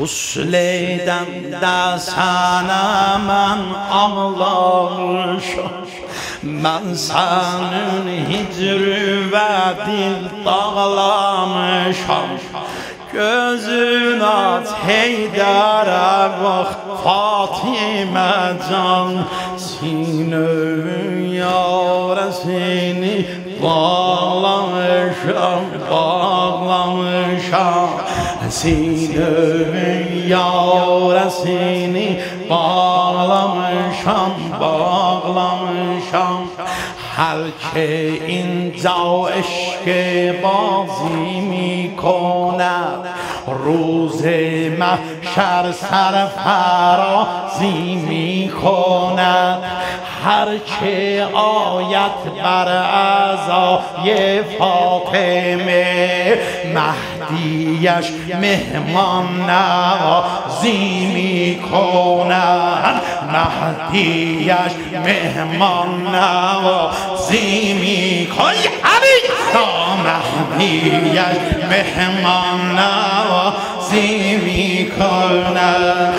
Usle'den de sana ben ağlamışım Ben senin hicri ve dil dağlamışım Gözün at Heydar'a bak Fatime can. Sinövün yaresi bağlamışam Bağlamışam Sinövün yarəsini bağlamışam Bağlamışam هر که اینجا عشق بازی می‌کند روز محشر سر فرازی می‌کند هر که آیت بر اعضای فاطمه مهدیش مهمان نوازی می‌کند مهدیش مهمان نوازی می‌کند تا مهدیش مهمان نوازی می‌کند